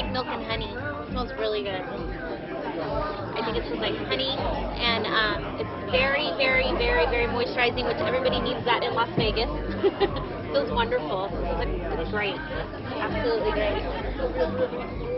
like milk and honey. It smells really good. I think it smells like honey, and um, it's very, very, very, very moisturizing, which everybody needs that in Las Vegas. feels wonderful. It's, it's great. Absolutely great.